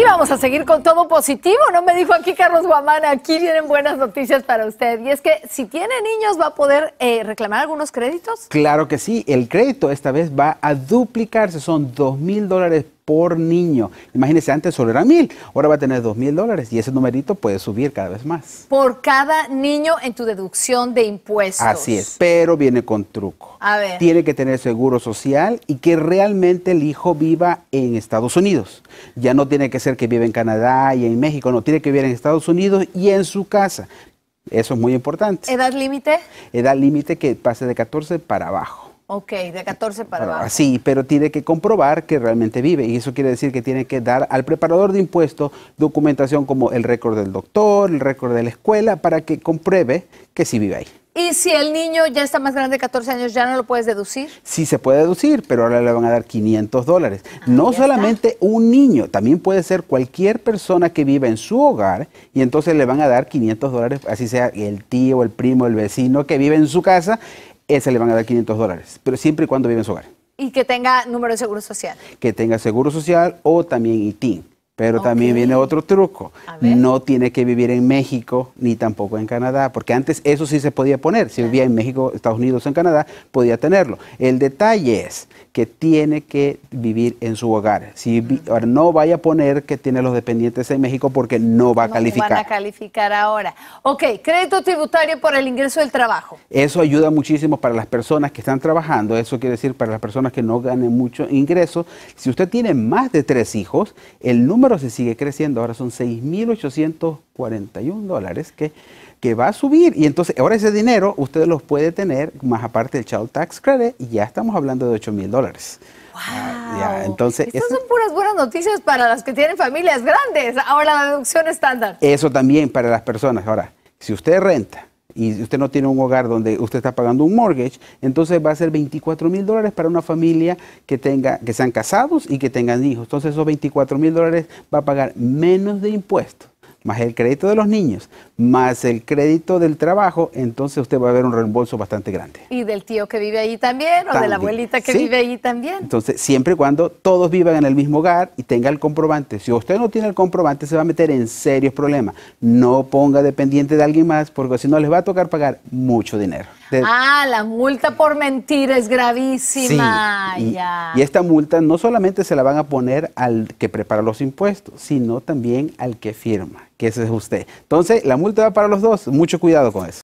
Y vamos a seguir con todo positivo, ¿no? Me dijo aquí Carlos Guamana, aquí vienen buenas noticias para usted. Y es que si tiene niños, ¿va a poder eh, reclamar algunos créditos? Claro que sí, el crédito esta vez va a duplicarse, son dos mil dólares por niño. Imagínese, antes solo era mil, ahora va a tener dos mil dólares y ese numerito puede subir cada vez más. Por cada niño en tu deducción de impuestos. Así es, pero viene con truco. A ver. Tiene que tener seguro social y que realmente el hijo viva en Estados Unidos. Ya no tiene que ser que vive en Canadá y en México, no, tiene que vivir en Estados Unidos y en su casa. Eso es muy importante. ¿Edad límite? Edad límite que pase de 14 para abajo. Ok, de 14 para abajo. Sí, pero tiene que comprobar que realmente vive y eso quiere decir que tiene que dar al preparador de impuestos documentación como el récord del doctor, el récord de la escuela, para que compruebe que sí vive ahí. ¿Y si el niño ya está más grande de 14 años, ya no lo puedes deducir? Sí se puede deducir, pero ahora le van a dar 500 dólares. no solamente un niño, también puede ser cualquier persona que viva en su hogar y entonces le van a dar 500 dólares, así sea el tío, el primo, el vecino que vive en su casa ese le van a dar 500 dólares, pero siempre y cuando vive en su hogar. Y que tenga número de seguro social. Que tenga seguro social o también ITIN. Pero también viene otro truco. No tiene que vivir en México ni tampoco en Canadá, porque antes eso sí se podía poner. Si vivía en México, Estados Unidos, en Canadá, podía tenerlo. El detalle es que tiene que vivir en su hogar. Si ahora no vaya a poner que tiene los dependientes en México porque no va a calificar. No van a calificar ahora. Ok, crédito tributario por el ingreso del trabajo. Eso ayuda muchísimo para las personas que están trabajando. Eso quiere decir para las personas que no ganen mucho ingreso. Si usted tiene más de tres hijos, el número se sigue creciendo, ahora son 6.841 dólares que, que va a subir y entonces ahora ese dinero usted los puede tener más aparte del Child Tax Credit y ya estamos hablando de 8 mil dólares. Wow. entonces, Estas son puras buenas noticias para las que tienen familias grandes. Ahora la deducción estándar. Eso también para las personas. Ahora, si usted renta y usted no tiene un hogar donde usted está pagando un mortgage, entonces va a ser 24 mil dólares para una familia que tenga, que sean casados y que tengan hijos. Entonces esos 24 mil dólares va a pagar menos de impuestos más el crédito de los niños, más el crédito del trabajo, entonces usted va a ver un reembolso bastante grande. Y del tío que vive ahí también, o de la abuelita que vive ahí también. Entonces, siempre y cuando todos vivan en el mismo hogar y tenga el comprobante. Si usted no tiene el comprobante, se va a meter en serios problemas. No ponga dependiente de alguien más, porque si no les va a tocar pagar mucho dinero. Ah, la multa por mentir es gravísima. y, y, esta multa no solamente se la van a poner al que prepara los impuestos, sino también al que firma que ese es usted. Entonces, la multa va para los dos. Mucho cuidado con eso.